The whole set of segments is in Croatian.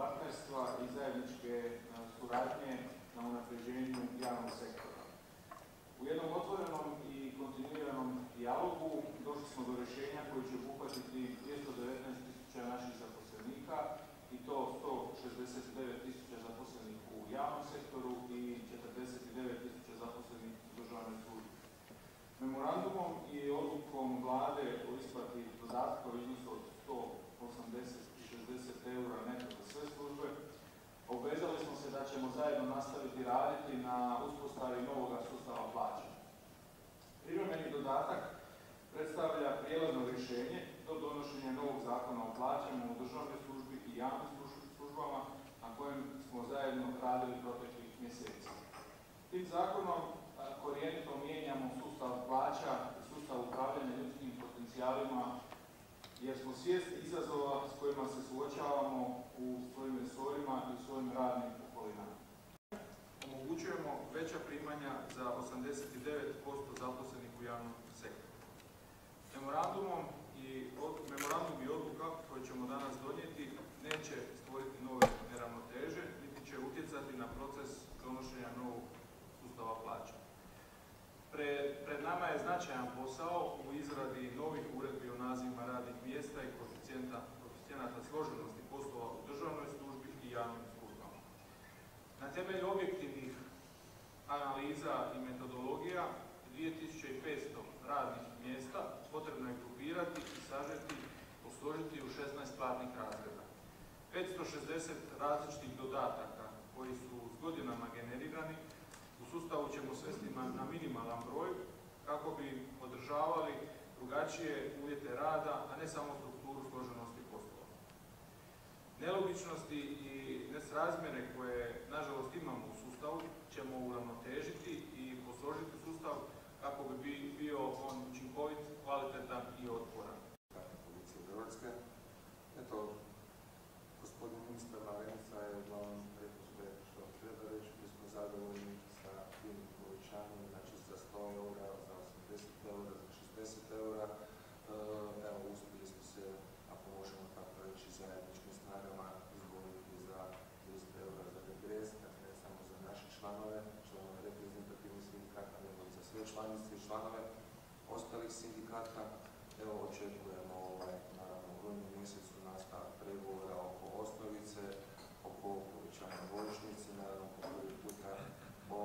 partnerstva i zajedničke e, suradnje na unapređenju javnog sektora. U jednom otvorenom i kontinuiranom dijalogu došli smo do rješenja koji će obuhvatiti 219.000 naših zaposlenika i to 169.000 zaposlenih u javnom sektoru i 49.000 zaposlenih u državnoj službi. Memorandumom i odlukom vlade o isplati dodatka u iznosu od 180 i 60 eura neto za sve službe obvezali smo se da ćemo zajedno nastaviti raditi na uspostavi novoga sustava plaća. Privremeni dodatak predstavlja prijelazno rješenje do donošenja novog zakona o plaćama u državnoj službi i javnim službama na kojem smo zajedno radili proteklih mjeseci. Tim zakonom korijenito mijenjamo sustav plaća i sustav upravljanja ljudskim potencijalima jer smo svjesni izazova s kojima se suočavamo u svojim resorima i u svojim radnim okolinama. Za 89% zaposlenih u javnom sektoru. Memorandumom i, memorandum i odluka koje ćemo danas donijeti neće stvoriti nove neravnoteže, niti će utjecati na proces donošenja novog sustava plaća. Pred, nama je značajan posao u izradi novih uredbi o nazivima radnih mjesta i koeficijenata složenosti poslova u državnoj službi i javnim službama. Na temelju objektivnih analiza i metodologija 2500 radnih mjesta potrebno je grupirati i sažeti, posložiti u 16 platnih razreda. 560 različitih dodataka koji su s godinama generirani u sustavu ćemo svesti na minimalan broj kako bi održavali drugačije uvjete rada, a ne samo strukturu složenosti poslova. Nelogičnosti i nesrazmjere koje, nažalost, imamo u sustavu ćemo uravnotežiti i posložiti sustav kako bi bio on učinkovit, kvalitetan i otporan. Policije Hrvatske. Eto, gospodin ministar Malenica je uglavnom rekao sve što treba reći, mi smo zadovoljni sa tim povećanjem, znači za 100 eura, za 80 eura, za 60 eura. E, evo, uspjeli smo se, ako možemo tako reći, zajedničkim snagama izboriti za 200 eura za regres, dakle ne samo za naše članove, članove reprezentativnih sindikata, nego i za sve članice i članove ostalih sindikata. Evo, očekujemo ovaj, naravno u rujnu mjesecu nastavak pregovora oko osnovice, oko povećanja bojišnice, naravno po prvi puta o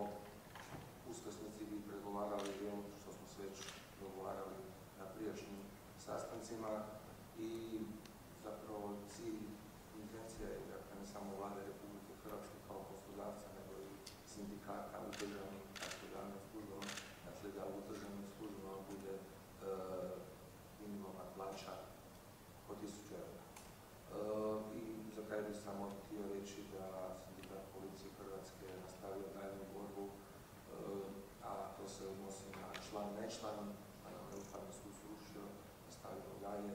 uskrsnici bi pregovarali i ono što smo se već dogovarali na prijašnjim sastancima i zapravo cilj intencija je dakle ne samo vlade Republike Hrvatske kao poslodavca, nego i dakle državnim službama bude e, plaća od 1000 eura. E, I za bih samo htio reći da sindikat policije Hrvatske nastavio daljnju borbu, e, a to se odnosi na član, ne član, naravno Ustavni sud nastavimo dalje,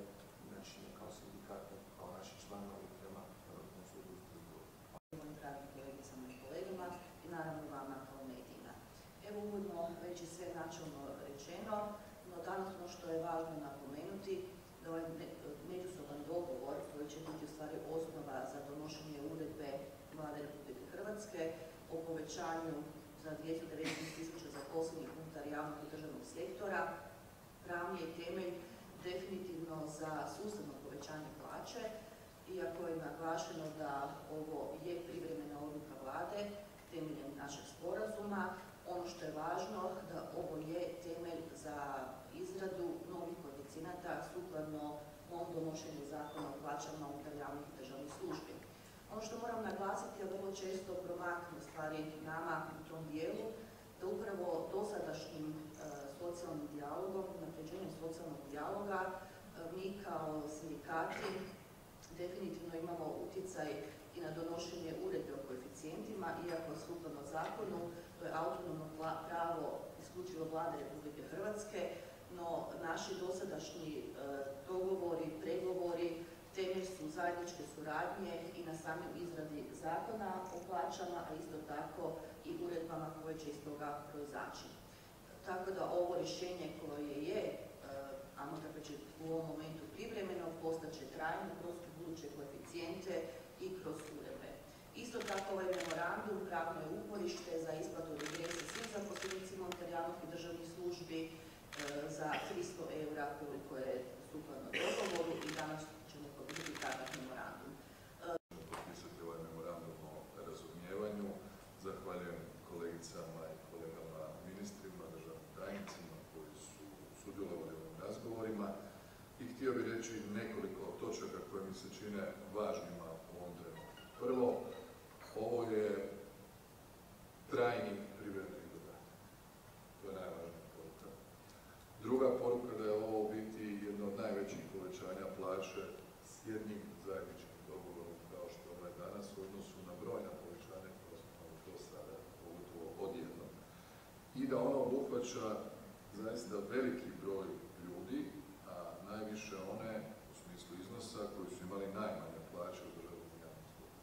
znači ne kao sindikat, kao naši članovi prema kolegicama i. Evo uvodno već je sve načelno rečeno, no danas ono što je važno napomenuti da ovaj međusoban dogovor koji će biti u stvari osnova za donošenje uredbe Vlade Republike Hrvatske o povećanju za 219.000 zaposlenih unutar javnog i državnog sektora pravni je temelj definitivno za sustavno povećanje plaće, iako je naglašeno da ovo je privremena odluka vlade temeljem našeg sporazuma. Ono što je važno da ovo je temelj za izradu koeficijenata sukladno ovom donošenju zakona o plaćama unutar javnih i državnih službi. Ono što moram naglasiti, a vrlo često promaknu stvari nama u tom dijelu, da upravo dosadašnjim e, socijalnim dijalogom, napređenjem socijalnog dijaloga, e, mi kao sindikati definitivno imamo utjecaj i na donošenje uredbe o koeficijentima, iako sukladno zakonu to je autonomno pravo isključivo vlade Republike Hrvatske, naši dosadašnji e, dogovori, pregovori, temelj su zajedničke suradnje i na samim izradi zakona o plaćama, a isto tako i uredbama koje će iz toga proizaći. Tako da ovo rješenje koje je, e, a kako će u ovom momentu privremeno, postaće trajno kroz buduće koeficijente i kroz uredbe. Isto tako ovaj memorandum pravno je uporište za isplatu regresa svim zaposlenicima unutar javnih i državnih službi e, za 300 eura koliko je sukladno dogovoru i danas ćemo podržati takav memorandum. potpisati ovaj memorandum o razumijevanju. Zahvaljujem kolegicama i kolegama ministrima, državnim tajnicima koji su sudjelovali u ovim razgovorima i htio bih reći nekoliko točaka koje mi se čine važnima u ovom trenutku. Prvo, ovo je trajni privredni dodatak. To je najvažnija poruka. Druga poruka da je ovo u biti jedno od najvećih povećanja plaće s jednim zajedničkim dogovorom kao što je ovaj danas u odnosu na brojna povećanja koja smo imali do sada, pogotovo odjednom. I da ono obuhvaća zaista veliki broj ljudi, a najviše one u smislu iznosa koji su imali najmanje plaće u državnom javnom službi.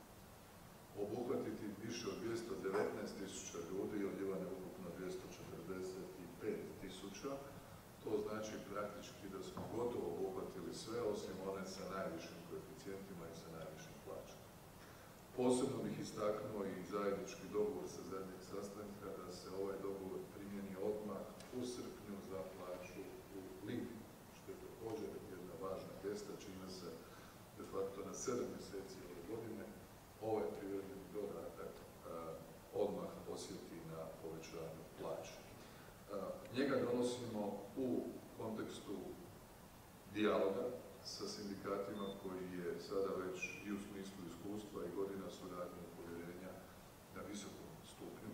Obuhvatiti više od 219 tisuća ljudi, od Ivane ukupno 245 tisuća, to znači praktički da smo gotovo obuhvatili sve osim one sa najvišim koeficijentima i sa najvišim plaćama. Posebno bih istaknuo i zajednički dogovor sa zadnjeg sastanka da se ovaj dogovor u srpnju za plaću u lipnju, što je također jedna važna gesta, čime se de facto na sedam mjeseci ove godine ovaj privredni dodatak odmah osjeti na povećanju plaće. A, Njega donosimo u kontekstu dijaloga sa sindikatima koji je sada već i u smislu iskustva i godina suradnje i povjerenja na visokom stupnju.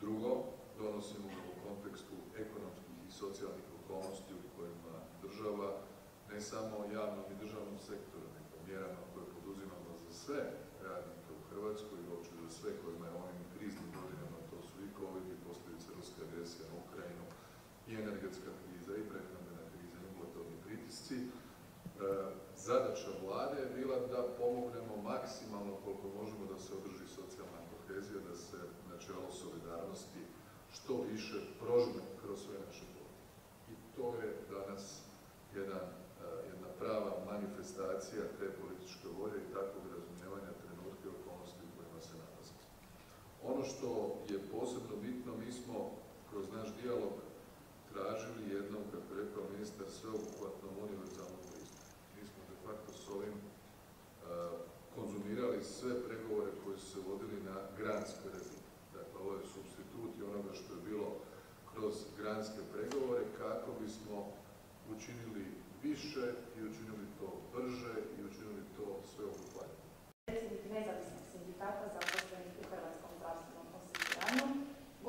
Drugo, donosimo ga u kontekstu ekonomskih i socijalnih okolnosti u kojima država ne samo javnom i državnom sektoru, nego mjerama koje poduzimamo za sve radnike u Hrvatskoj i uopće za sve kojima je u ovim kriznim godinama, to su i COVID i posljedice ruske agresije na Ukrajinu i energetska kriza i prehrambena kriza i inflatorni pritisci. E, Zadaća vlade je bila da pomognemo maksimalno koliko možemo da se održi socijalna kohezija, da se načelo solidarnosti što više prožme kroz sve naše politike. I to je danas jedan, e, jedna prava manifestacija te političke volje i takvog razumijevanja trenutka i okolnosti u kojima se nalazimo. Ono što je posebno bitno, mi smo kroz naš dijalog tražili jednom, kako je rekao ministar, sveobuhvatnom univerzalnom pristupu. Mi smo de facto s ovim e, konzumirali sve pregovore koji su se vodili na granskoj razini. Dakle, ovo je substitut i onoga što je bilo kroz granske pregovore kako bismo učinili više i učinili to brže i učinili to sveobuhvatnije. predsjednik nezavisnog sindikata zaposlenih u Hrvatskom zdravstvenom osiguranju,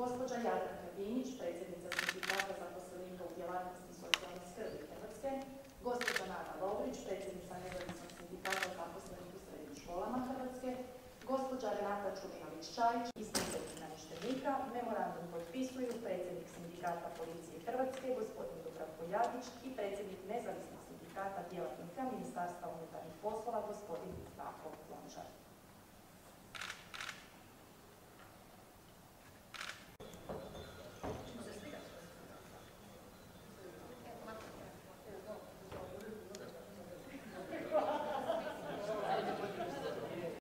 gospođa Jadranka Dinić, predsjednica sindikata zaposlenika u djelatnosti socijalne skrbi Hrvatske, gospođa Nada Lovrić, predsjednica nezavisnog sindikata zaposlenih u srednjim školama Hrvatske, gospođa Renata Čurinović-Čajić, ispred namještenika, memorandum potpisuju predsjednik sindikata policije Hrvatske, gospodin Dubravko Jadić i predsjednik nezavisnog sindikata djelatnika Ministarstva unutarnjih poslova, gospodin Zdravko